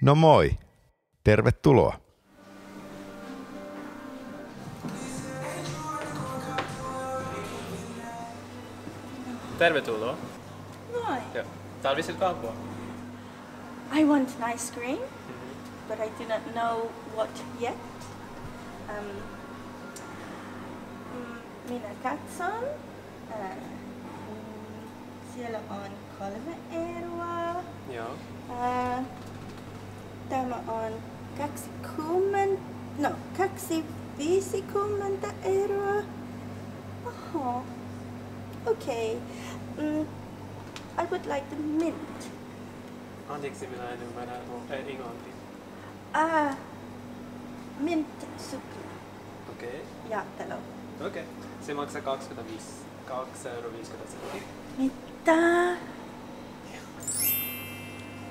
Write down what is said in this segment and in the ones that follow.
No moi. Tervetuloa. Tervetuloa. Hi. Joo. Tarvitsitko apua? I want an ice cream, but I do not know what yet. Um, mm, minä katson. Äh, mm, siellä on kolme eroa. Joo. Äh, tämä on 20, no 250 euroa. Oho. Okay. Mm, I would like the mint. Anteeksi, minä en ymmärrä eh, englantia. Ah, mint supi. Okei. Jaottelu. Okei. Se maksaa 25, 2,50 euroa. Mitä?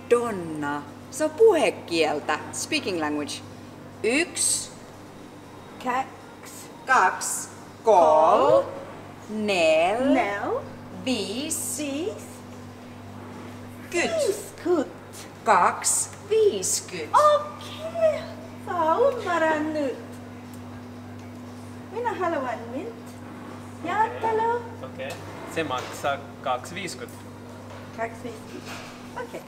Donna, se on puhekieltä, speaking language. Yksi, Kaksi. kaksi, kol, nel, Nel. viis, Viis. kyt, Viiskut. kaks, viiskyt. Okei. Saa ymmärrän nyt. Minä haluan mint. Jaottelu. Okei. Se maksaa 2,50. Kaksi viisikymmentä. Okei.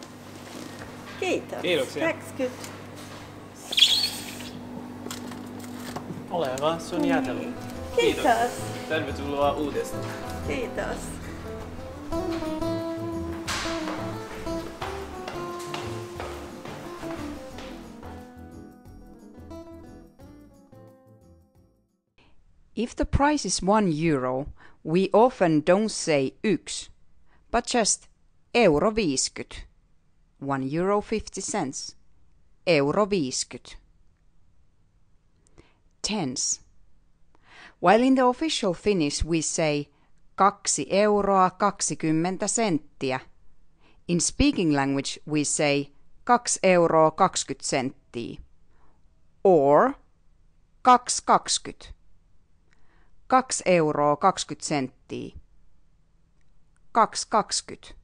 Kiitos. Kiitoksia. 20. Ole hyvä, sun jäätelö. Kiitos. Tervetuloa uudestaan. Kiitos. If the price is one euro, we often don't say yks, but just euro viiskyt. One euro fifty cents. Euro viiskyt. Tens. While in the official Finnish we say kaksi euroa kaksikymmentä senttiä, in speaking language we say kaksi euroa kaksikymmentä senttiä, or kaksi kaksikymmentä. 2 euroa 20 senttiä. 2,20.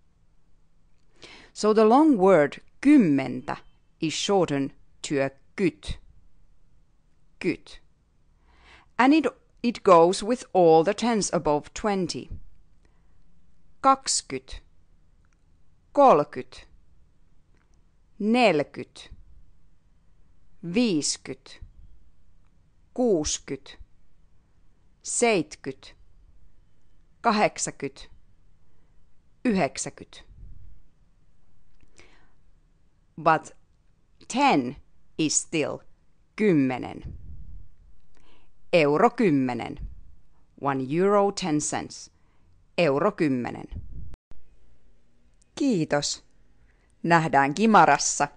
So the long word kymmentä is shortened to a kyt. Kyt. And it, it goes with all the tens above 20. 20. 30. 40. 50. 60 seitkyt, kahdeksakyt, yhdeksäkyt. But ten is still kymmenen. Euro kymmenen. One euro ten cents. Euro kymmenen. Kiitos. Nähdään Kimarassa.